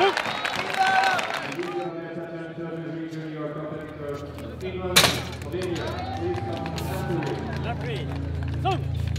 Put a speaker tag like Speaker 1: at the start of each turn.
Speaker 1: Two. Left